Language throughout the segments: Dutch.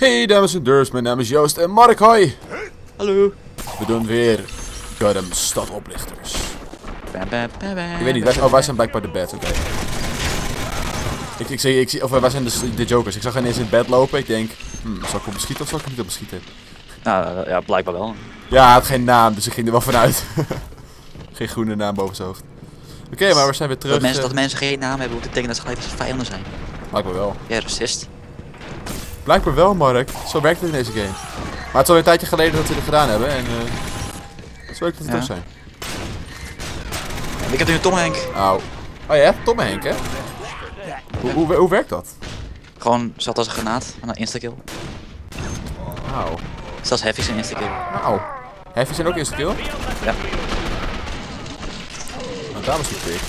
Hey dames en heren, mijn naam is Joost en Mark, hoi! Hallo. We doen weer Gundam Stadoplichters. Ik weet niet, wij, oh, wij zijn blijkbaar de bad, oké. Ik, ik, zie, ik zie, of wij zijn de, de jokers. Ik zag hen eens in het bed lopen, ik denk, hmm, zal ik op beschieten of zal ik hem niet op beschieten? Nou, eh, ja, blijkbaar wel. Ja, hij had geen naam, dus ik ging er wel vanuit. geen groene naam boven zijn hoofd. Oké, maar we zijn weer terug. Dat mensen, eh, dat mensen geen naam hebben, moet betekenen dat ze gelijk vijanden zijn. Blijkbaar wel. Ja, racist. Blijkbaar wel, Mark. Zo werkt het in deze game. Maar het is al een tijdje geleden dat we het gedaan hebben en eh zo werkt het Ja. terug zijn. Ik heb nu een Tom Henk. Auw. Oh ja, Tom en Henk, hè? Hoe, hoe, hoe werkt dat? Gewoon zat als een granaat en dan instakill. Auw. Zelfs Heavy zijn instakill. Auw. Heavy zijn ook eerste kill? Ja. Nou, daar was die pik.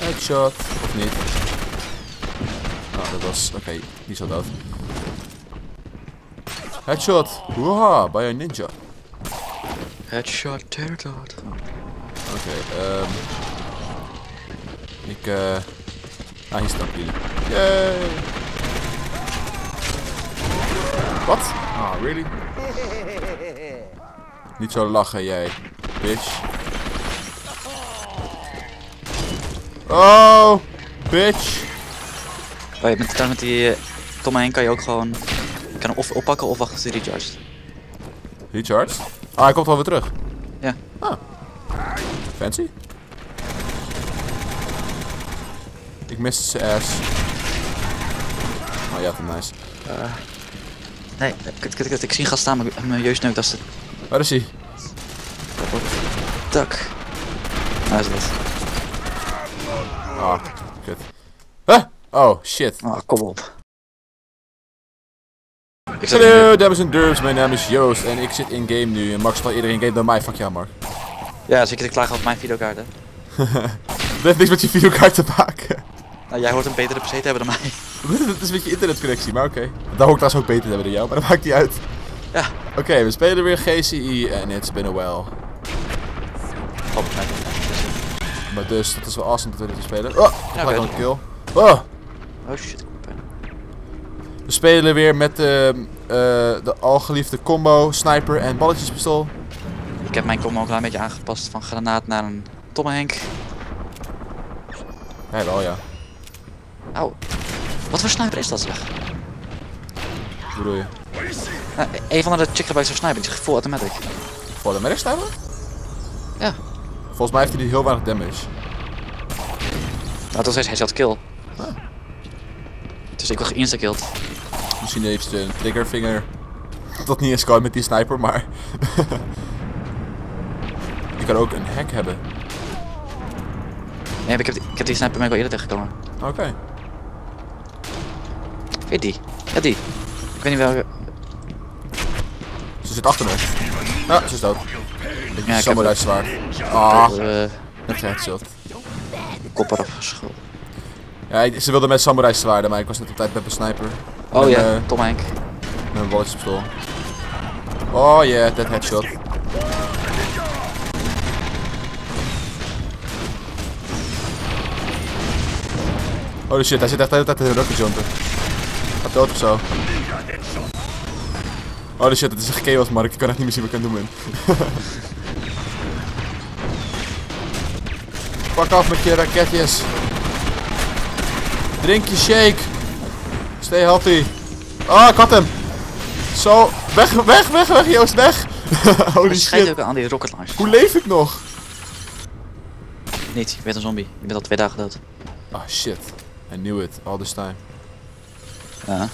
Headshot. Of niet? Nou, dat was... Oké, die zat dood. Headshot. Woeha, bij een ninja. Headshot, terror Oké, ehm... Ik, eh... Ah, hier staat jullie. Yay! Wat? Ah, really? Niet zo lachen, jij. Bitch. Oh! Bitch! Oh, je bent met die eh, Tom Henk kan je ook gewoon... Je kan hem of oppakken of wachten tot hij recharged. Recharged? Ah, hij komt wel weer terug. Ja. Ah. Fancy. Ik mis zijn ass. Oh ja, dat nice. Nee, kut, kut, kut, ik zie een gast staan, maar mijn jeusneuk, dat is de... Waar is hij? Tak. Nou is het. Ah, kut. Huh? Oh, shit. Oh, kom op. Ik Hallo, dames en heren, mijn naam is Joost en ik zit in game nu. En Max zal iedereen game dan mij. Fuck jou, Mark. Ja, dus ik zit klaar op mijn videokaart, hè. Dat heeft niks met je videokaart te maken. Nou, jij hoort een betere PC te hebben dan mij. Dat is een beetje internetconnectie, maar oké. Daar hoor ik trouwens ook beter te hebben dan jou, maar dat maakt niet uit. Ja. Oké, we spelen weer GCI en it's been a while. Oh. Maar dus, dat is wel awesome dat we dit spelen. Oh, Ja, oké. een kill. Oh, Oh shit, ik heb pijn. we spelen weer met de, eh, de algeliefde combo, sniper en balletjespistool. Ik heb mijn combo een klein beetje aangepast van granaat naar een Tom Henk. Ja, wel ja. Auw. Wat voor sniper is dat zeg? Wat bedoel je? Nou, een van de chick gebruikt zo'n sniper, die zegt full automatic. De medic sniper? Ja. Volgens mij heeft hij heel weinig damage. Nou, dat is hij zat kill. Ah. Dus ik word geïnstakilled. Misschien heeft ze een triggervinger. Dat niet eens kan met die sniper, maar... Je kan ook een hack hebben. Nee, ik heb, die, ik heb die sniper mij wel eerder tegengekomen. Oké. Weet die? Ja, die. Ik weet niet welke. Ze zit achter me. Ja, ze is dood. Ja, ik Ja, heb samurai zwaard. Ah, eh net geheadshot. kop eraf geschoten. Ja, ze wilde met samurai zwaarden, maar ik was net op tijd met mijn sniper. Oh ja, eh, Tom Henk. Met mijn balletjespistool. Oh yeah, that headshot. Holy shit, hij zit echt de hele tijd te rocket jumpen. Gaat dood of zo. Holy shit, het is echt chaos, Mark. Ik kan echt niet meer zien wat ik kan doen. Pak af met je raketjes. Drink je shake. Stay healthy. Ah, ik had hem. Zo, weg, weg, weg, weg, Joost, weg. Holy shit. ook aan die rocket launcher. Hoe leef ik nog? Niet, je bent een zombie. Je bent al twee dagen dood. Ah, shit. I knew it all this time. Ja.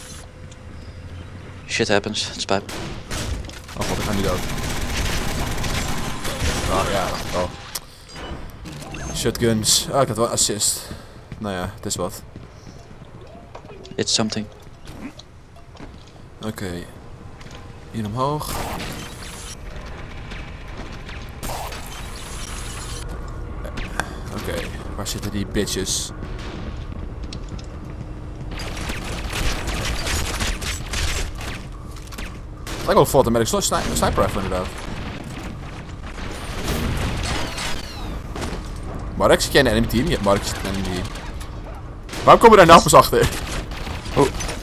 Shit happens, het spijt me. Oh god, ik ga niet dood. Ah, ja, oh. Shotguns. Ah, ik had wel assist. Nou ja, het is wat. It's something. Oké. Hier omhoog. Oké, waar zitten die bitches? Lijkt wel een automatic sni- sni- sniper rifle inderdaad. Mark, zit jij in enemy team? Ja, Mark zit in enemy team. Waarom komen we daar nou pas achter?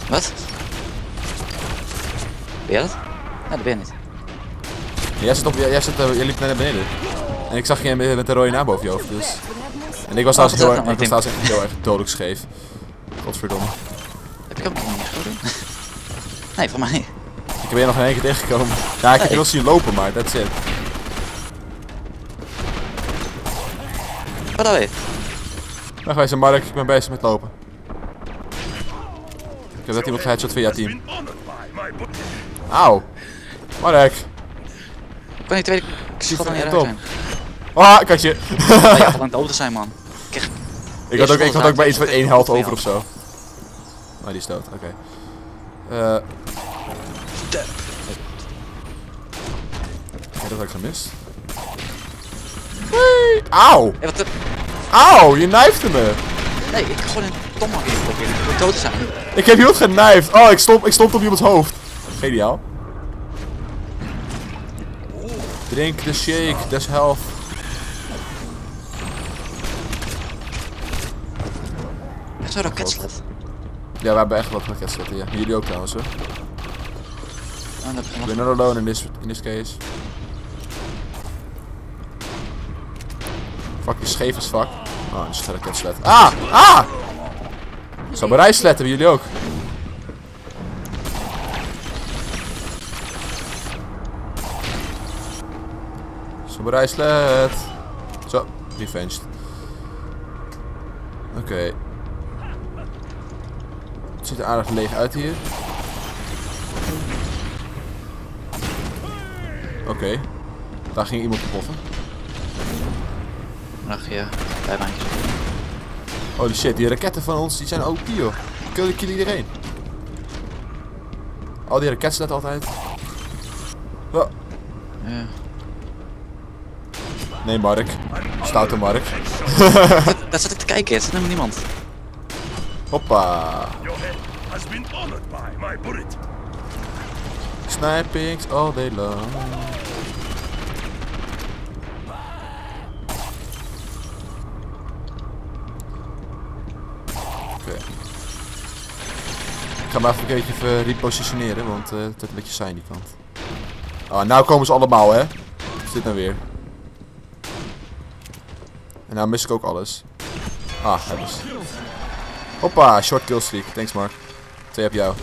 Wat? Ben jij dat? Nee, dat ben je niet. Jij, zit op, jij, jij, zit, eh, jij liep naar beneden. En ik zag je met, met een rode naam boven je hoofd. Dus. En ik was Oh, trouwens heel, ik was nou? echt heel erg dodelijk scheef. Godverdomme. Heb ik hem nog niet geschoten? Nee, van mij niet. Ik ben je nog in één keer tegengekomen. Ja, ik wel zien lopen, maar that's it. Wat dan weer? Dag wij zijn Mark, ik ben bezig met lopen. Ik heb net iemand geheadshot via team. Auw. Mark. Ik ben niet tweede schot aan van je top. zijn. Ah, kijk je. Oh ja, lang dood te zijn, man. Ik kreeg... Ik had ook, ik had ook bij iets met één held over of zo. Maar die is dood, oké. Eh. Ja, dat had ik gemist. Hey. Auw! Wat de... Auw, je knifte me! Nee, ik gewoon een tomahawk in proberen. Ik wil dood te zijn. Ik heb iemand geknift! Oh, ik stond, ik stond op iemands hoofd. Geniaal. Drink de shake, des health. Echt zo'n raketslet. Ja, we hebben echt wat raketsletten, ja. Jullie ook trouwens, hoor. Oh, dat We're not alone in this, in this case. Fuck, je scheef is fuck. Oh, dat is een raketslet. Ah! Ah! Samurai-slet hebben jullie ook. Samurai-slet. Zo, revenged. Oké. Het ziet er aardig leeg uit hier. Oké. Daar ging iemand ontploffen. Ach ja, bijbaantjes. Holy shit, die raketten van ons die zijn OP joh. Killen killen iedereen. Al die raketten net altijd. Oh, Ja. nee Mark. Stoute Mark. Daar zat ik te kijken, er zit helemaal niemand. Hoppa. Snipings all day long. Oké. Ik ga maar even een beetje even repositioneren, want eh, het wordt een beetje saai die kant. Ah, nou komen ze allemaal, hè? Wat is dit nou weer? En nou mis ik ook alles. Ah, hebben ze. Hoppa, short kill streak. Thanks Mark. Twee op jou.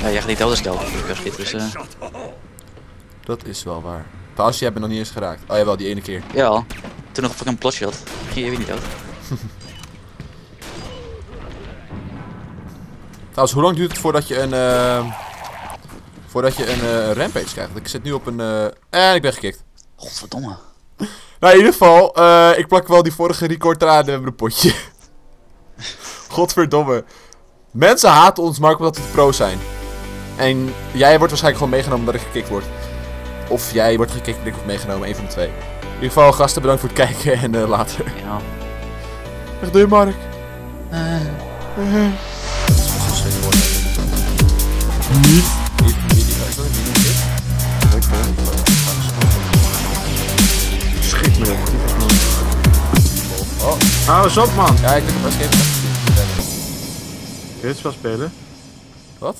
Ja, jij gaat niet elders was dus... eh Dat is wel waar. Trouwens, jij bent nog niet eens geraakt. Oh jawel, die ene keer. ja, toen nog fucking plotje had. Ging je weer niet dood. Trouwens, hoe lang duurt het voordat je een... eh, voordat je een eh, rampage krijgt? Ik zit nu op een... eh en ik ben gekikt. Godverdomme. Nou, in ieder geval, eh, ik plak wel die vorige record eraan hebben een potje. Godverdomme. Mensen haten ons maar omdat we pro zijn. En jij wordt waarschijnlijk gewoon meegenomen omdat ik gekikt word. Of jij wordt gekikt en ik word meegenomen, een van de twee. In ieder geval, gasten, bedankt voor het kijken en later. Ja. Dag doei, Mark. Op. Hou eens op, man. Ja, ik denk dat escape. Kun je het spel spelen? Wat?